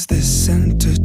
is this center